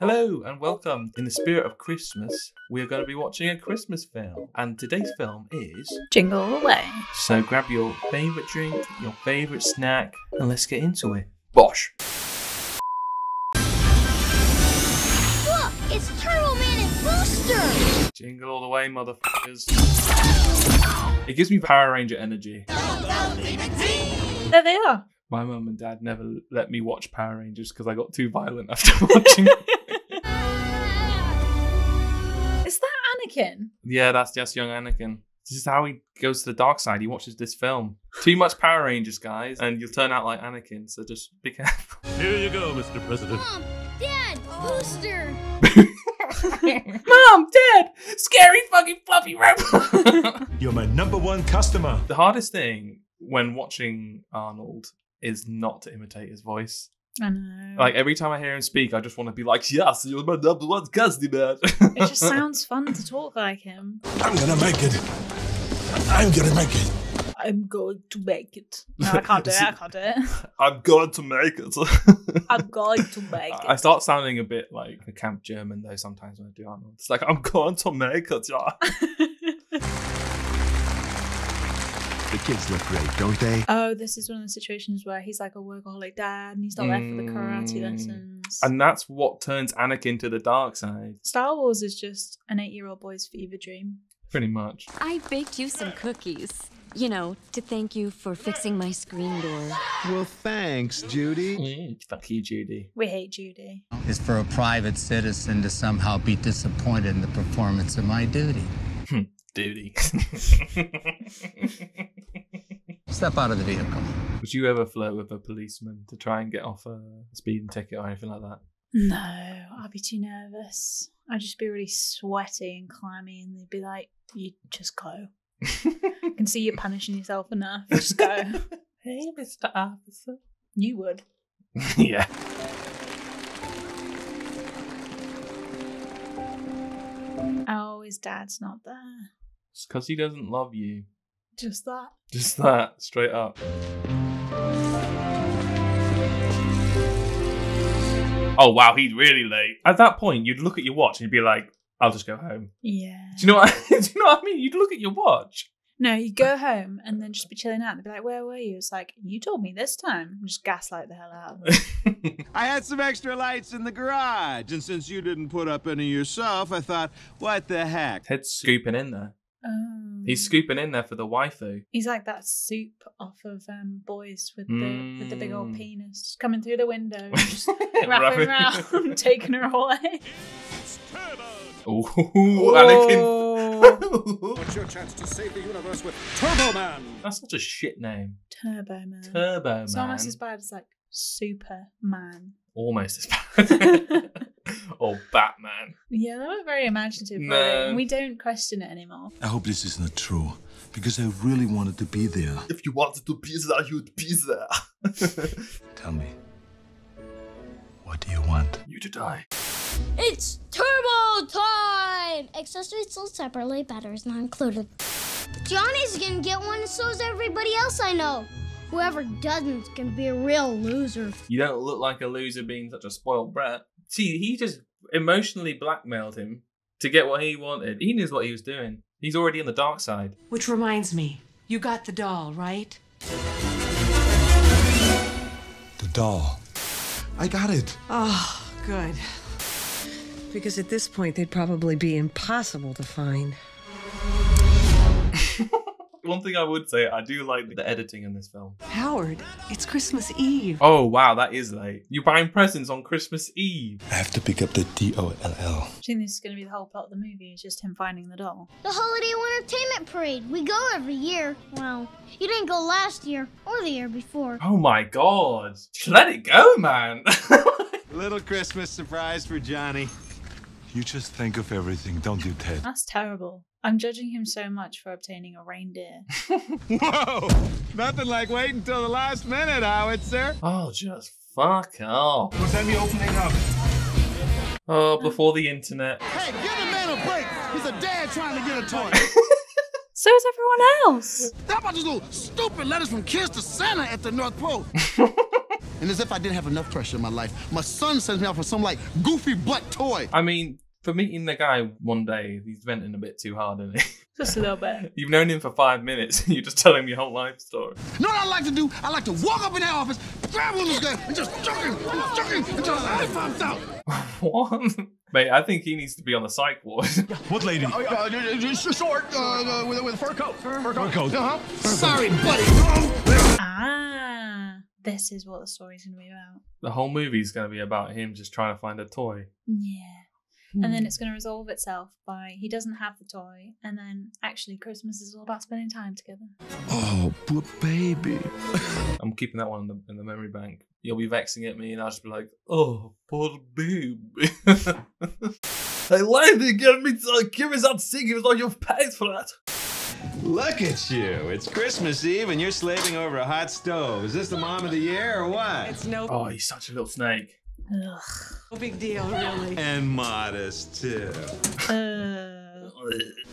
Hello and welcome. In the spirit of Christmas, we are going to be watching a Christmas film. And today's film is. Jingle all the way. So grab your favourite drink, your favourite snack, and let's get into it. Bosh! Look, it's Turbo Man and Booster! Jingle all the way, motherfuckers. It gives me Power Ranger energy. There they are. My mum and dad never let me watch Power Rangers because I got too violent after watching Anakin? Yeah, that's just young Anakin. This is how he goes to the dark side. He watches this film. Too much Power Rangers, guys, and you'll turn out like Anakin. So just be careful. Here you go, Mr. President. Mom, Dad, Booster! Mom, Dad, scary fucking fluffy robot. You're my number one customer. the hardest thing when watching Arnold is not to imitate his voice. I know. Like every time I hear him speak, I just want to be like, "Yes, you're my number one customer." it just sounds fun to talk like him. I'm gonna make it. I'm gonna make it. I'm going to make it. No, I can't do it. I can't do it. I'm going to make it. I'm going to make it. I start sounding a bit like a camp German though sometimes when I do Arnold. It's like I'm going to make it, yeah. The kids look great, don't they? oh, this is one of the situations where he's like a workaholic dad and he's not there for the karate Mm. lessons. And that's what turns Anakin to the dark side, Star Wars is just an eight year old boy's fever dream. pretty much. I baked you some cookies. You know, to thank you for fixing my screen door. Well, thanks, Judy. Mm, Fuck you, Judy. We hate Judy. is for a private citizen to somehow be disappointed in the performance of my duty. Duty. Step out of the vehicle. Would you ever flirt with a policeman to try and get off a speeding ticket or anything like that? No, I'd be too nervous. I'd just be really sweaty and clammy, and they'd be like, "You just go. I can see you're punishing yourself enough. Just go." hey, Mr. Officer. you would. yeah. Oh, his dad's not there. It's because he doesn't love you. Just that. Just that, straight up. Oh wow, he's really late. At that point, you'd look at your watch and you'd be like, "I'll just go home." Yeah. Do you know what? do you know what I mean? You'd look at your watch. No, you go home and then just be chilling out. They'd be like, "Where were you?" It's like you told me this time. And just gaslight the hell out of them. I had some extra lights in the garage, and since you didn't put up any yourself, I thought, what the heck? Head scooping in there. Oh. He's scooping in there for the waifu. He's like that supe off of um, boys with the with the big old Mm. penis coming through the window, and just Wrapping- wrapping around, taking her away. Ooh, Anakin. Oh. What's your chance to save the universe with Turbo Man? That's such a shit name. Turbo Man. Turbo It's Man. almost as bad as like Superman. Almost as bad. Or Batman. Yeah, they were very imaginative. No. we don't question it anymore. I hope this is not true, because I really wanted to be there. If you wanted to be there, you'd be there. Tell me, what do you want? you to die. It's Turbo time! Accessories sold separately, batteries not included. Johnny's gonna get one, and so is everybody else I know. Whoever doesn't can be a real loser. You don't look like a loser being such a spoiled brat. See, he just emotionally blackmailed him to get what he wanted. He knew what he was doing. He's already in the dark side. Which reminds me, you got the doll, right? The doll. I got it. Oh, good. Because at this point, they'd probably be impossible to find. One thing I would say, I do like the editing in this film. Howard, it's Christmas Eve. Oh wow, that is late. You're buying presents on Christmas Eve. I have to pick up the D O L L. I think this is going to be the whole plot of the movie. It's just him finding the doll. The Holiday Entertainment Parade. We go every year. Well, you didn't go last year or the year before. Oh my god. Let it go, man. Little Christmas surprise for Johnny. You just think of everything, don't you, Ted? That's terrible. I'm judging him so much for obtaining a reindeer. Whoa! Nothing like waiting until the last minute, Howard, sir. oh, just fuck off. Was that me opening up? Oh, before the internet. Hey, give the man a break. He's a dad trying to get a toy. So is everyone else. How about those little stupid letters from kids to Santa at the North Pole? And as if I didn't have enough pressure in my life, my son sends me out for some like goofy butt toy. I mean, for meeting the guy one day, he's venting a bit too hard, isn't he? Just a little bit. You've known him for five minutes. And you're just telling me your whole life story. You know what I like to do? I like to walk up in that office, grab one of those guys, and just chuck him, and chuck him until his eye pops out. What? Mate, I think he needs to be on the psych ward. What lady? Uh, uh, short, uh, uh, with, with a fur coat. Fur, Fur coat. Uh-huh. Sorry, buddy. Ah, this is what the story's going to be about. the whole movie's going to be about him just trying to find a toy. Yeah. And then hmm. it's going to resolve itself by he doesn't have the toy, and then actually Christmas is all about spending time together. Oh, poor baby. I'm keeping that one in the, in the memory bank. You'll be vexing at me, and I'll just be like, "Oh, poor baby." hey, lady, get me to give me that cigarette. Like you've paid for that. Look at you. It's Christmas Eve and you're slaving over a hot stove. Is this the mom of the year or what? It's no, Oh, he's such a little snake. Ugh. no big deal, really. And modest, too. Uh,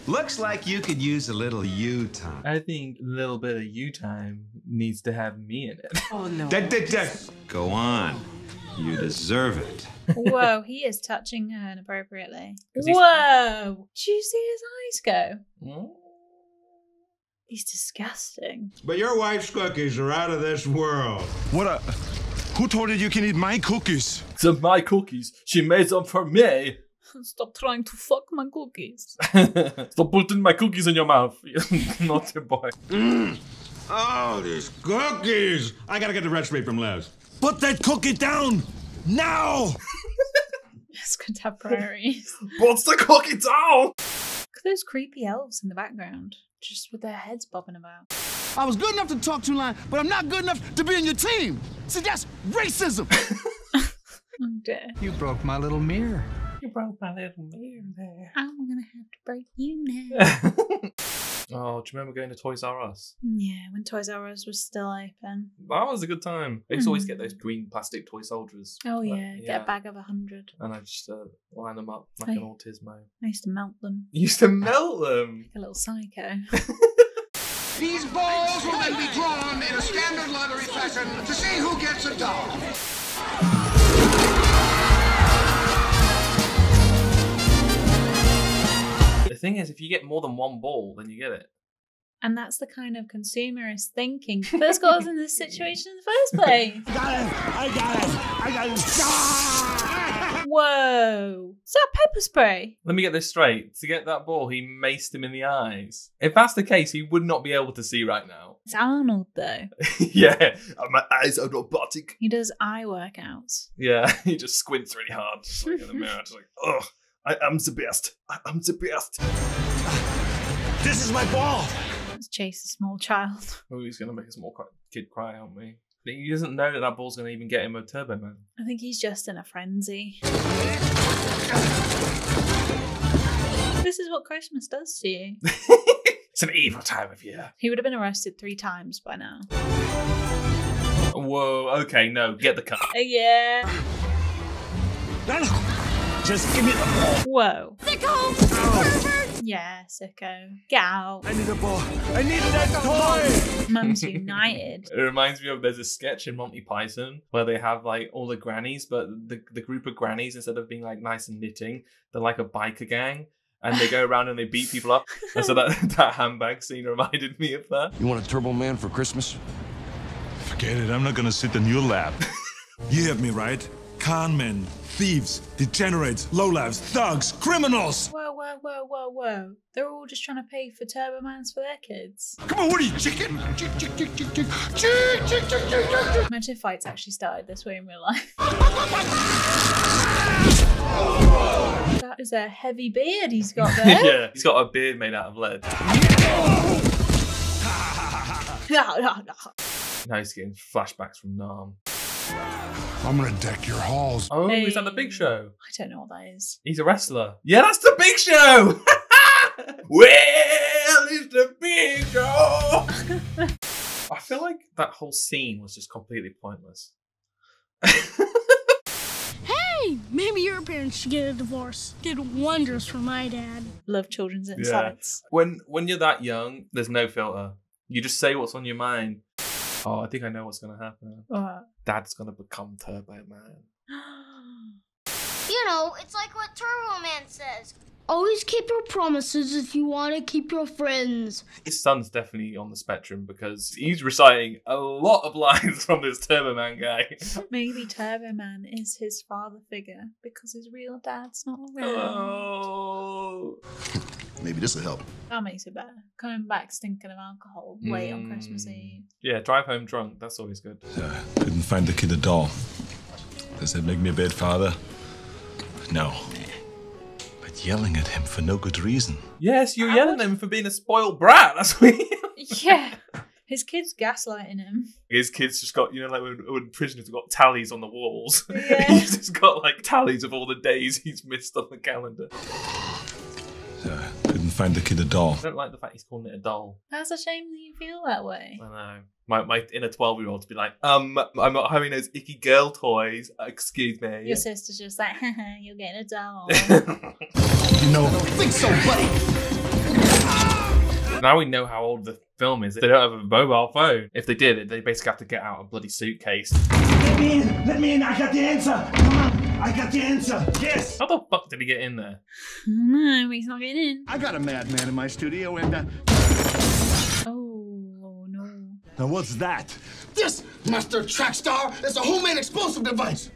Looks like you could use a little you time. I think a little bit of you time needs to have me in it. Oh no. Da- da- da. Go on. You deserve it. whoa, he is touching her inappropriately. Whoa! Did you see his eyes go? Hmm? He's disgusting. But your wife's cookies are out of this world. What a. Who told you you can eat my cookies? So my cookies, she made them for me. Stop trying to fuck my cookies. Stop putting my cookies in your mouth, you naughty boy. Oh, these cookies! I gotta get the recipe from Les. Put that cookie down! Now! It's contemporaries. What's the cookie down? Look at those creepy elves in the background, just with their heads bobbing about. I was good enough to talk to line, but I'm not good enough to be in your team. See, that's racism. Oh dear. You broke my little mirror. You broke my little mirror there. I'm gonna have to break you now. oh, do you remember going to Toys R Us? yeah, when Toys R Us was still open. That was a good time. I used to always get those green plastic toy soldiers. Oh Like, yeah, get a bag of a hundred. And I just uh, line them up like Hey. an autismo. I used to melt them. You used to melt them. Like a little psycho. These balls will then be drawn in a standard lottery fashion to see who gets a doll. The thing is, if you get more than one ball, then you get it. and that's the kind of consumerist thinking first got us in this situation in the first place. I got it! I got it! I got it! Ah! Whoa. Is that pepper spray? Let me get this straight. To get that ball, he maced him in the eyes. If that's the case, he would not be able to see right now. It's Arnold though. yeah, uh, my eyes are robotic. He does eye workouts. Yeah, he just squints really hard, just like in the mirror, just like, oh, I am the best. I am the best. This is my ball! Let's chase a small child. Oh, he's gonna make a small kid cry, aren't we? He doesn't know that that ball's gonna even get him a Turbo Man. I think he's just in a frenzy. This is what Christmas does to you. it's an evil time of year. He would have been arrested three times by now. Whoa, okay, no, get the cut. Uh, yeah. No, no! Just give me the ball! Whoa. Sicko! Yeah, sicko. Get out. I need a ball! I need that toy! Mum's United. It reminds me of there's a sketch in Monty Python where they have like all the grannies, but the the group of grannies instead of being like nice and knitting, they're like a biker gang. And they go around and they beat people up. And so that, that handbag scene reminded me of that. You want a Turbo Man for Christmas? Forget it, I'm not gonna sit in your lap. you heard me right? Con men, thieves, degenerates, lowlifes, thugs, criminals! Whoa, whoa, whoa, whoa, whoa. They're all just trying to pay for Turbomans for their kids. Come on, what are you, chicken? Imagine if fights actually started this way in real life. that is a heavy beard he's got there. yeah, he's got a beard made out of lead. Now he's getting flashbacks from Nam. I'm gonna deck your halls. Oh, he's on the Big Show? I don't know what that is. He's a wrestler. Yeah, that's the Big Show. well, it's the Big Show. I feel like that whole scene was just completely pointless. Hey, maybe your parents should get a divorce. Did wonders for my dad. Love children's insights. when when you're that young, there's no filter. You just say what's on your mind. Oh, I think I know what's gonna happen. What? Dad's gonna become Turbo Man. You know, it's like what Turbo Man says. Always keep your promises if you want to keep your friends. His son's definitely on the spectrum because he's reciting a lot of lines from this Turbo Man guy. Maybe Turbo Man is his father figure because his real dad's not around. Oh. Maybe this will help. That makes it better. Coming back stinking of alcohol late on Christmas Mm. Eve. Yeah, drive home drunk. That's always good. Couldn't find the kid at all. Does that make me a bad father? No. But yelling at him for no good reason. Yes, you're yelling at him for being a spoiled brat. That's what he- Yeah. His kid's gaslighting him. his kids just got, you know, like when, when prisoners have got tallies on the walls. Yeah. he's just got like tallies of all the days he's missed on the calendar. Couldn't find the kid at all. I don't like the fact he's calling it a doll. That's a shame that you feel that way. I know. My, my inner 12 year old to be like, um, I'm not having those icky girl toys. Excuse me. Your sister's just like, haha, you're getting a doll. You know, think so, buddy. now we know how old the film is. They don't have a mobile phone. If they did, they basically have to get out a bloody suitcase. Let me in! Let me in! I got the answer! Come on! I got the answer! Yes! How the fuck did he get in there? no, he's not getting in. I got a madman in my studio, and uh, Oh, no. now what's that? This, Master Trackstar, is a homemade explosive device.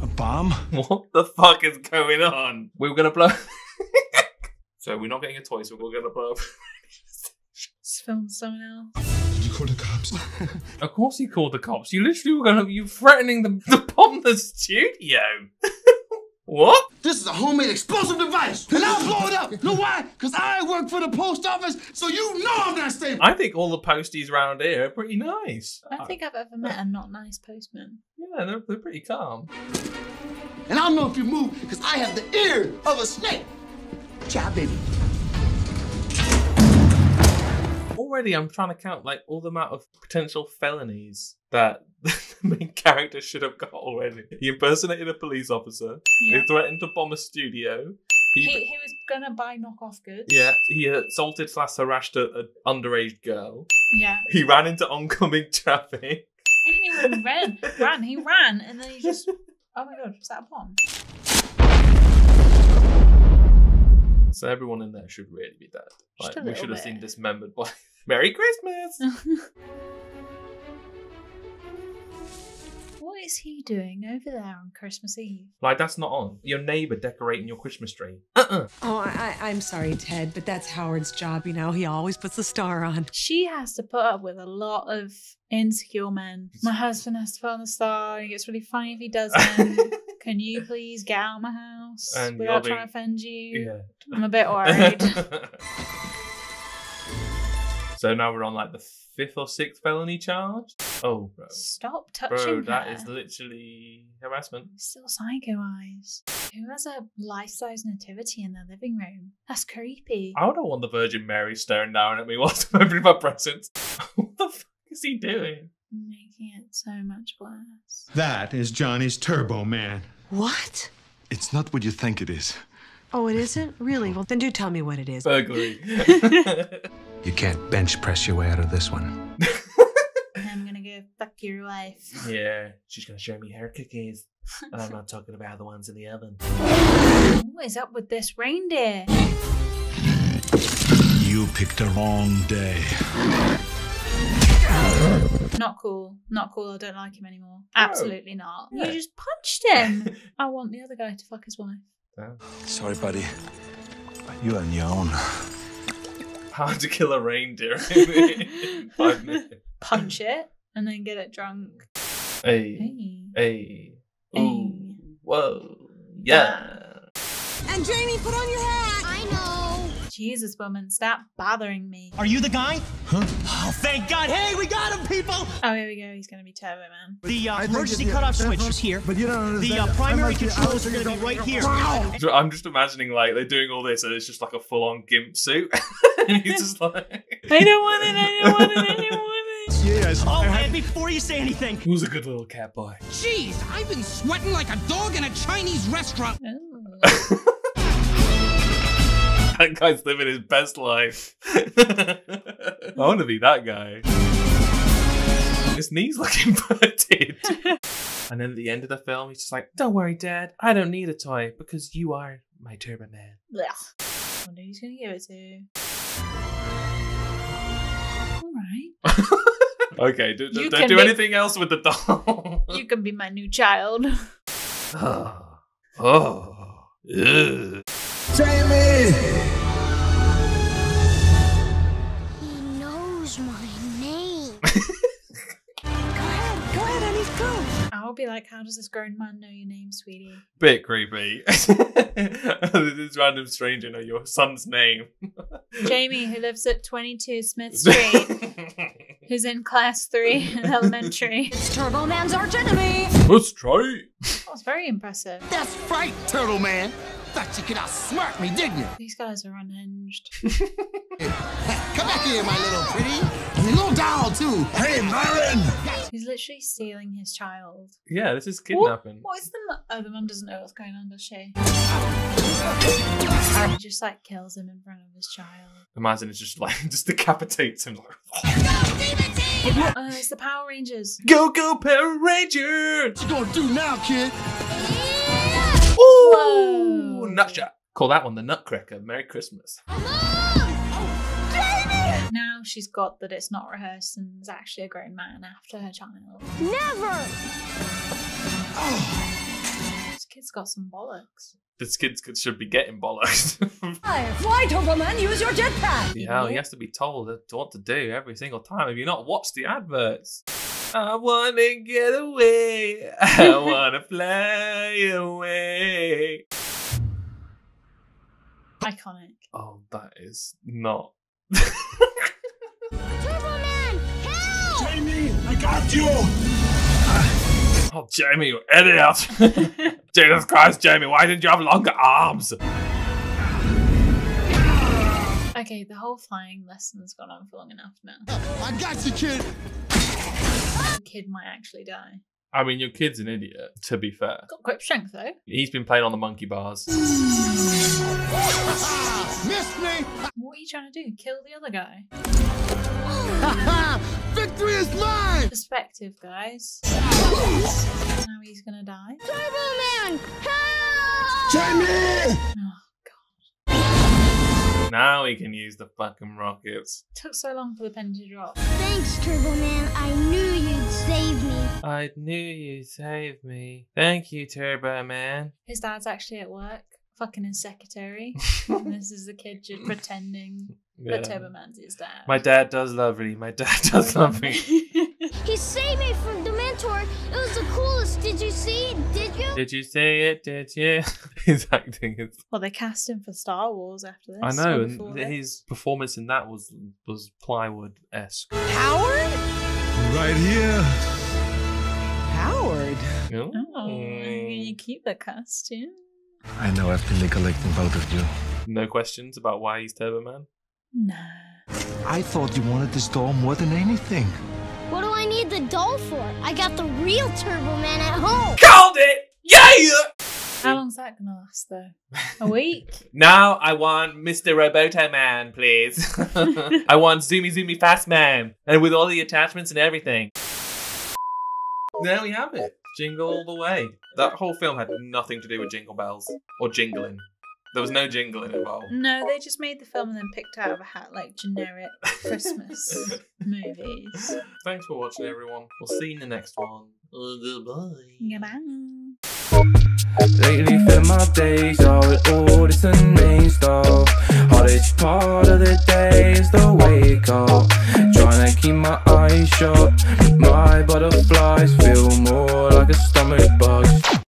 a bomb? What the fuck is going on? We were gonna blow. so we're not getting a toy, so we're gonna blow up. Just film someone else. Did call the cops? of course, you called the cops. You literally were gonna. You threatening them to bomb the studio. what? This is a homemade explosive device, and I'll blow it up. You know why? Because I work for the post office, so you know I'm not stable. I think all the posties around here are pretty nice. I don't think I've ever met a not nice postman. Yeah, they're, they're pretty calm. And I'll know if you move, because I have the ear of a snake. Ciao, baby. Already, I'm trying to count like all the amount of potential felonies that the main character should have got already. He impersonated a police officer. Yeah. He threatened to bomb a studio. He, he was gonna buy knockoff goods. Yeah, he assaulted slash harassed an underage girl. Yeah. He ran into oncoming traffic. He didn't even run. ran. He ran, and then he just. Oh my god, was that a bomb? So everyone in there should really be dead. Like, we should little have seen dismembered bodies. Merry Christmas! What is he doing over there on Christmas Eve? like that's not on. Your neighbor decorating your Christmas tree. Uh-uh. Oh, I, I- I'm sorry, Ted, but that's Howard's job. You know, he always puts the star on. She has to put up with a lot of insecure men. My husband has to put on the star, and it gets really funny if he doesn't. Can you please get out of my house And without you're trying to offend you? Yeah. I'm a bit worried. So now we're on like the fifth or sixth felony charge. Oh, bro. Stop touching Bro, her. that is literally harassment. Still psycho eyes. Who has a life-size nativity in their living room? That's creepy. I don't want the Virgin Mary staring down at me whilst I'm opening my presents. what the fuck is he doing? Making it so much worse. That is Johnny's Turbo Man. What? It's not what you think it is. Oh, it isn't? Really? Well, then do tell me what it is. Burglary. You can't bench press your way out of this one. I'm gonna go fuck your wife. yeah, she's gonna show me her cookies. And I'm not talking about the ones in the oven. What is up with this reindeer? You picked the wrong day. Not cool. Not cool. I don't like him anymore. Oh. Absolutely not. You just punched him. I want the other guy to fuck his wife. Sorry, buddy. But you're on your own. How to kill a reindeer in five minutes. Punch it and then get it drunk. Hey, hey, ooh, whoa, yeah. And Jamie, put on your hat. I know. Jesus, woman, stop bothering me. Are you the guy? Huh? Oh, thank God. Hey, we got him, people! Oh, here we go. He's gonna be Turbo Man. The uh, emergency cutoff that's switch not- is here. but you don't The uh, primary controls are going to be right here. So I'm just imagining like they're doing all this and it's just like a full on gimp suit. and he's just like, I don't want it. I don't want it. I don't want it. Yes. Oh, and before you say anything, who's a good little cat boy? Jeez, I've been sweating like a dog in a Chinese restaurant. That guy's living his best life. I want to be that guy. His knees look inverted. and then at the end of the film, he's just like, "Don't worry, Dad. I don't need a toy because you are my Turbo Man." Blech. Wonder who's gonna give it to. All right. Okay, do, do, You don't can do be- anything else with the doll. You can be my new child. oh, oh, ugh. Jamie! Go. I'll be like, how does this grown man know your name, sweetie? bit creepy. this random stranger know your son's name. Jamie, who lives at 22 Smith Street, who's in class three in elementary. It's Turbo Man's arch enemy. Let's try. That was very impressive. That's right, Turtle Man. Thought you could outsmart me, didn't you? These guys are unhinged. Come back here, my little pretty. Your little doll, too. Hey, Myron! He's literally stealing his child. Yeah, this is What, kidnapping. what is the mum? Oh, the mum doesn't know what's going on, does she? He just like kills him in front of his child. Imagine it's just like just decapitates him. Like, Uh, it's the Power Rangers. go go Power Rangers! What you gonna do now, kid? Ooh, nutshot. Call that one the Nutcracker. Merry Christmas. Now she's got that it's not rehearsed and is actually a grown man after her child. Never. This kid's got some bollocks. This kid should be getting bollocks. Fly, Turbo Man. Use your jetpack. yeah, he has to be told what to do every single time. Have you not watched the adverts? I wanna get away. I wanna fly away. Iconic. Oh, that is not. Turbo Man, help! Jamie, I got you! Oh, Jamie, you idiot! Jesus Christ, Jamie, why didn't you have longer arms? Okay, the whole flying lesson's gone on for long enough now. I got you, kid. The kid might actually die. I mean, your kid's an idiot, to be fair. Got grip strength though. He's been playing on the monkey bars. Missed me! What are you trying to do? Kill the other guy? Victory is mine! Perspective, guys. now he's gonna die. Turbo Man, help! Jamie! Oh, God. Now he can use the fucking rockets. took so long for the pen to drop. Thanks, Turbo Man. I knew you'd save me. I knew you'd save me. Thank you, Turbo Man. His dad's actually at work, fucking his secretary. and this is the kid just pretending Yeah. that Turbo Man's his dad. My dad does love me. My dad does love me. He saved me from Dementor. It was the coolest. Did you see? Did you? Did you see it? Did you? His acting is. well, they cast him for Star Wars after this. I know, and before this. his performance in that was was plywood esque. Howard? Right here. Howard? Oh, you mm. keep the costume. I know I've been neglecting both of you. No questions about why he's Turbo Man. No. I thought you wanted this doll more than anything. What do I need the doll for? I got the real Turbo Man at home. Called it! Yeah! How long's that gonna last though? A week? Now I want Mr. Roboto Man, please. I want Zoomy Zoomy Fast Man, and with all the attachments and everything. There we have it. Jingle all the way. That whole film had nothing to do with jingle bells or jingling. There was no jingling involved. No, they just made the film and then picked out of a hat like generic Christmas movies. Thanks for watching, everyone. We'll see you in the next one. Goodbye. Goodbye. Lately, fill my days out with all this main stuff. Hardest part of the day is the wake up trying to keep my eyes shut. My butterflies feel more like a stomach bug.